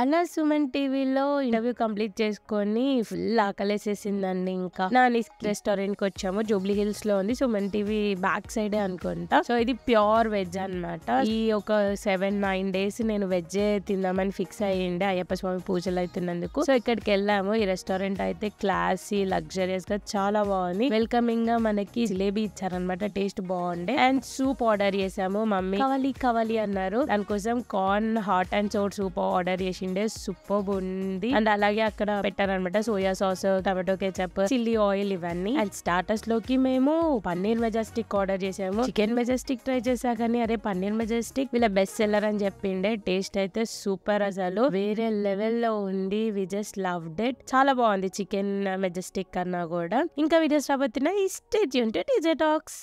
అలా సుమన్ టీవీలో interview complete చేసుకొని ఫుల్ ఆకలేసేసిందండి ఇంకా. నానిస్ రెస్టారెంట్కి వచ్చాము జూబ్లీ హిల్స్లో ఉంది సుమన్ టీవీ బ్యాక్ సైడ్ అనుకుంటా. సో ఇది ప్యూర్ వెజ్ అన్నమాట. ఈ ఒక సెవెన్ నైన్ డేస్ నేను వెజ్ తిందామని ఫిక్స్ అయ్యిండే అయ్యప్ప స్వామి పూజలు అవుతున్నందుకు సో ఇక్కడికి వెళ్ళాము. ఈ రెస్టారెంట్ అయితే క్లాసీ లగ్జరియస్గా చాలా బాగుంది. వెల్కమింగ్గా మనకి జిలేబీ ఇచ్చారనమాట టేస్ట్ బాగుండే. అండ్ సూప్ ఆర్డర్ చేసాము మమ్మీ. కావాలి కవాలి అన్నారు. దానికోసం corn hot and sour soup order చేసిండే సూపర్ ఉంది అండ్ అలాగే అక్కడ పెట్టారనమాట soya sauce tomato ketchup chilli oil ఇవన్నీ. అండ్ స్టార్టర్స్లోకి మేము పన్నీర్ మెజెస్టిక్ ఆర్డర్ చేసాము. చికెన్ మెజెస్టిక్ ట్రై చేసా కానీ అరే పన్నీర్ మెజెస్టిక్ వీళ్ళ బెస్ట్ సెల్లర్ అని చెప్పిండే. టేస్ట్ అయితే సూపర్ అసలు. వేరే లెవెల్లో ఉంది వి జస్ట్ లవ్ డెట్ చాలా బాగుంది చికెన్ మెజెస్టిక్ కన్నా కూడా. ఇంకా వీడియోస్ రాబోతున్నాయి. State Yoon to TJ talks